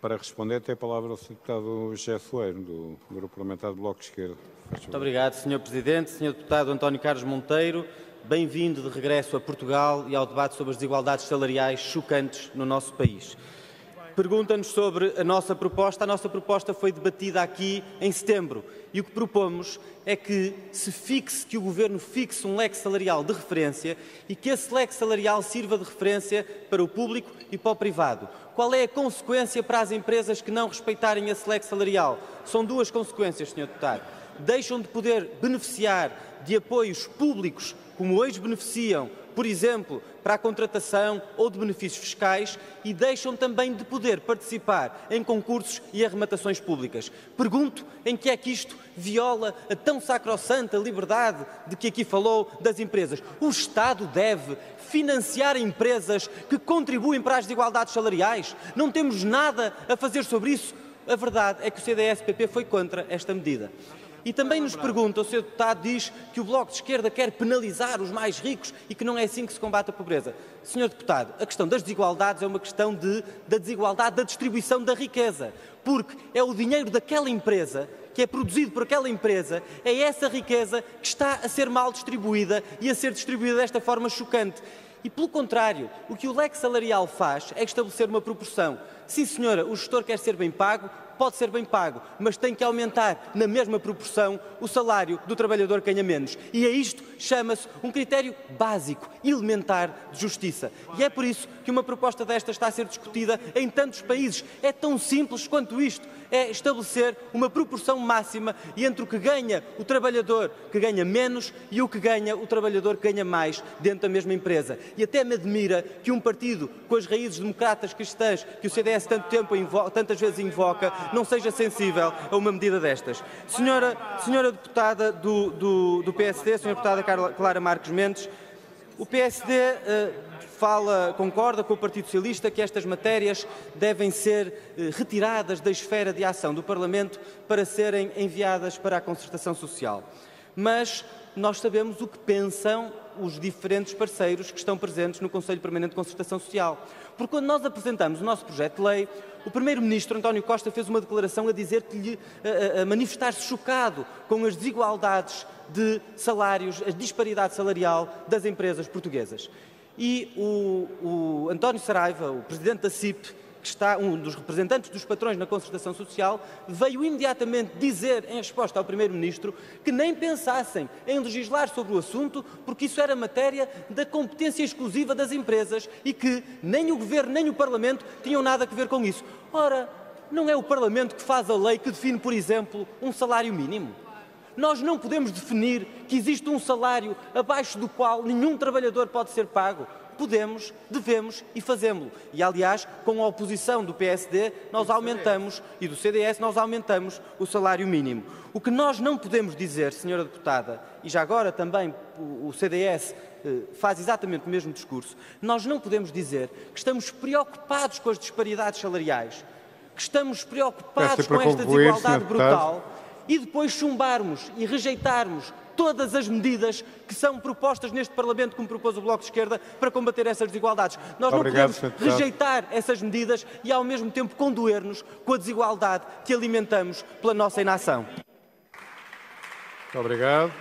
Para responder, tem a palavra o Sr. Deputado José Soeiro, do Grupo Parlamentar do Bloco de Esquerda. Muito obrigado, Sr. Presidente. Sr. Deputado António Carlos Monteiro, bem-vindo de regresso a Portugal e ao debate sobre as desigualdades salariais chocantes no nosso país. Pergunta-nos sobre a nossa proposta. A nossa proposta foi debatida aqui em setembro e o que propomos é que se fixe, que o Governo fixe um leque salarial de referência e que esse leque salarial sirva de referência para o público e para o privado. Qual é a consequência para as empresas que não respeitarem esse leque salarial? São duas consequências, Sr. Deputado. Deixam de poder beneficiar de apoios públicos como hoje beneficiam por exemplo, para a contratação ou de benefícios fiscais e deixam também de poder participar em concursos e arrematações públicas. Pergunto em que é que isto viola a tão sacrossanta liberdade de que aqui falou das empresas. O Estado deve financiar empresas que contribuem para as desigualdades salariais? Não temos nada a fazer sobre isso? A verdade é que o CDS-PP foi contra esta medida. E também nos pergunta, o Sr. Deputado diz que o Bloco de Esquerda quer penalizar os mais ricos e que não é assim que se combate a pobreza. Sr. Deputado, a questão das desigualdades é uma questão de, da desigualdade da distribuição da riqueza, porque é o dinheiro daquela empresa que é produzido por aquela empresa, é essa riqueza que está a ser mal distribuída e a ser distribuída desta forma chocante. E, pelo contrário, o que o leque salarial faz é estabelecer uma proporção. Sim, senhora, o gestor quer ser bem pago, pode ser bem pago, mas tem que aumentar na mesma proporção o salário do trabalhador que ganha menos. E a isto chama-se um critério básico, elementar de justiça. E é por isso que uma proposta desta está a ser discutida em tantos países. É tão simples quanto isto. É estabelecer uma proporção máxima entre o que ganha o trabalhador que ganha menos e o que ganha o trabalhador que ganha mais dentro da mesma empresa. E até me admira que um partido com as raízes democratas cristãs que o CDS tanto tempo tantas vezes invoca não seja sensível a uma medida destas. Senhora, senhora deputada do, do, do PSD, senhora deputada Clara Marques Mendes, o PSD uh, eh, fala, concorda com o Partido Socialista que estas matérias devem ser uh, retiradas da esfera de ação do Parlamento para serem enviadas para a concertação social. Mas nós sabemos o que pensam os diferentes parceiros que estão presentes no Conselho Permanente de Concertação Social. Porque quando nós apresentamos o nosso projeto de lei, o Primeiro-Ministro António Costa fez uma declaração a dizer que lhe a, a manifestar-se chocado com as desigualdades de salários, a disparidade salarial das empresas portuguesas. E o, o António Saraiva, o Presidente da CIP, que está um dos representantes dos patrões na concertação social, veio imediatamente dizer, em resposta ao Primeiro-Ministro, que nem pensassem em legislar sobre o assunto, porque isso era matéria da competência exclusiva das empresas e que nem o Governo nem o Parlamento tinham nada a ver com isso. Ora, não é o Parlamento que faz a lei que define, por exemplo, um salário mínimo? Nós não podemos definir que existe um salário abaixo do qual nenhum trabalhador pode ser pago podemos, devemos e fazemos-lo. E, aliás, com a oposição do PSD, nós aumentamos, e do CDS, nós aumentamos o salário mínimo. O que nós não podemos dizer, senhora deputada, e já agora também o CDS eh, faz exatamente o mesmo discurso, nós não podemos dizer que estamos preocupados com as disparidades salariais, que estamos preocupados com esta desigualdade brutal e depois chumbarmos e rejeitarmos todas as medidas que são propostas neste Parlamento, como propôs o Bloco de Esquerda, para combater essas desigualdades. Nós Obrigado, não podemos rejeitar essas medidas e, ao mesmo tempo, condoer-nos com a desigualdade que alimentamos pela nossa inação. Muito obrigado.